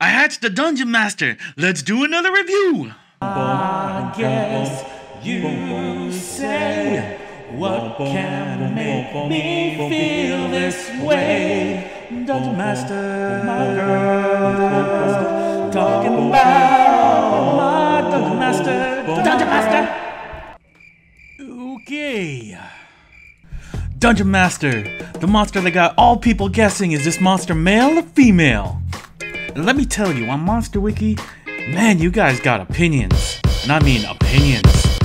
I hatched the Dungeon Master. Let's do another review. I guess you say what can make me feel this way? Dungeon Master, my girl, talking about my Dungeon Master, Dungeon Master. Okay. Dungeon Master, the monster that got all people guessing is this monster male or female? And let me tell you, on Monster Wiki, man, you guys got opinions. And I mean opinions.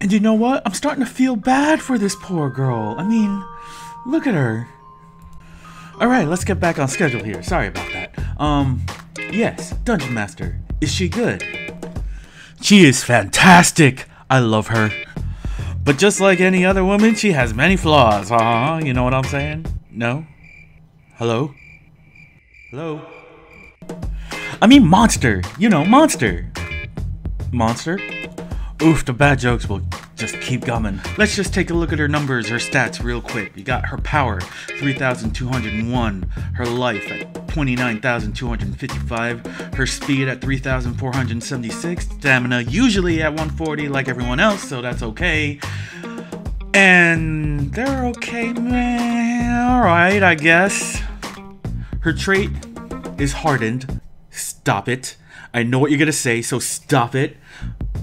And you know what? I'm starting to feel bad for this poor girl. I mean, look at her. Alright, let's get back on schedule here. Sorry about that. Um, yes, Dungeon Master. Is she good? She is fantastic. I love her. But just like any other woman, she has many flaws. Uh-huh, you know what I'm saying? No? Hello? Hello? I mean monster. You know, monster. Monster? Oof, the bad jokes will just keep coming. Let's just take a look at her numbers, her stats real quick. You got her power, 3,201. Her life at 29,255. Her speed at 3,476. Stamina usually at 140 like everyone else, so that's okay. And they're okay, man. Alright, I guess. Her trait is hardened. Stop it. I know what you're gonna say, so stop it.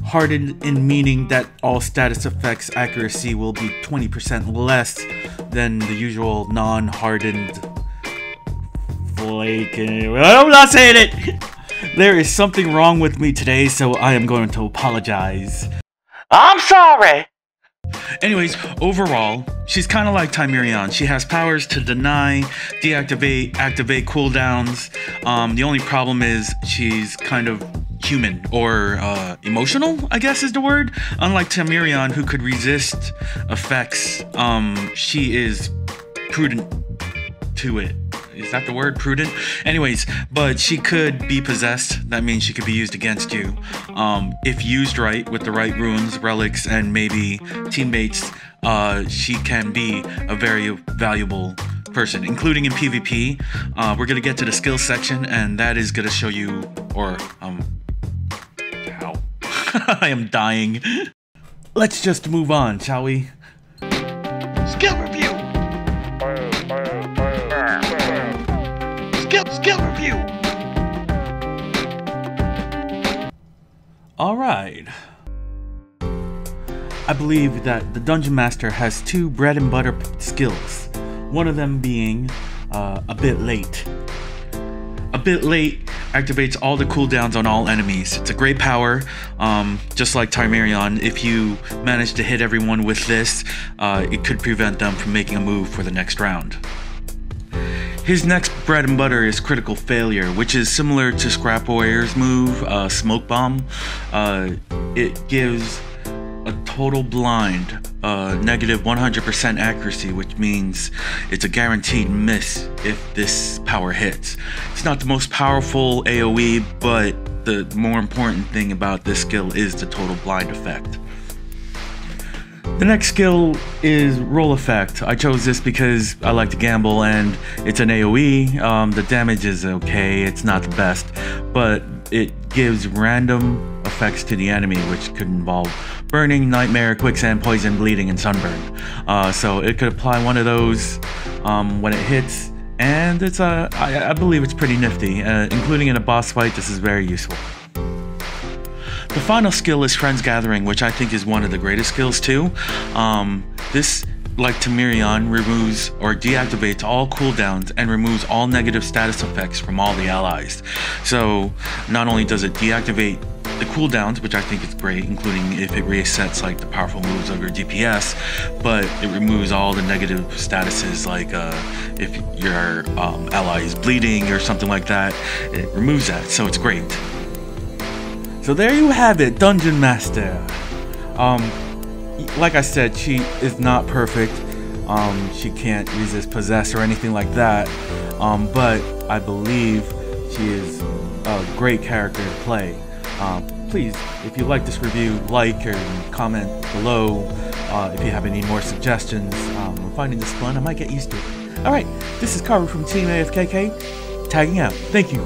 Hardened in meaning that all status effects accuracy will be 20% less than the usual non hardened flake. I'm not saying it! There is something wrong with me today, so I am going to apologize. I'm sorry! Anyways, overall, she's kind of like Timerion. She has powers to deny, deactivate, activate cooldowns. Um, the only problem is she's kind of human or uh, emotional, I guess is the word. Unlike Timerion, who could resist effects, um, she is prudent to it. Is that the word? Prudent? Anyways, but she could be possessed. That means she could be used against you. Um, if used right with the right runes, relics, and maybe teammates, uh, she can be a very valuable person, including in PvP. Uh, we're gonna get to the skills section, and that is gonna show you, or um, how I am dying. Let's just move on, shall we? Skill review. Skill skill review. All right. I believe that the Dungeon Master has two bread and butter skills. One of them being uh, a bit late. A bit late activates all the cooldowns on all enemies. It's a great power, um, just like Timerion. If you manage to hit everyone with this, uh, it could prevent them from making a move for the next round. His next bread and butter is critical failure, which is similar to Scrap Warrior's move, uh, Smoke Bomb. Uh, it gives total blind, uh, negative 100% accuracy, which means it's a guaranteed miss if this power hits. It's not the most powerful AoE, but the more important thing about this skill is the total blind effect. The next skill is Roll Effect. I chose this because I like to gamble and it's an AoE. Um, the damage is okay, it's not the best, but it gives random effects to the enemy, which could involve burning, nightmare, quicksand, poison, bleeding, and sunburn. Uh, so it could apply one of those um, when it hits, and it's I, I believe it's pretty nifty, uh, including in a boss fight. This is very useful. The final skill is Friends Gathering, which I think is one of the greatest skills too. Um, this, like Timerion, removes or deactivates all cooldowns and removes all negative status effects from all the allies. So not only does it deactivate the cooldowns, which I think is great, including if it resets like the powerful moves of your DPS, but it removes all the negative statuses like uh, if your um, ally is bleeding or something like that, it removes that, so it's great. So there you have it, Dungeon Master. Um, like I said, she is not perfect. Um, she can't resist possess or anything like that. Um, but I believe she is a great character to play. Um, please, if you like this review, like or comment below. Uh, if you have any more suggestions, um, I'm finding this fun. I might get used to it. All right, this is Karu from Team AFKK. tagging out. Thank you.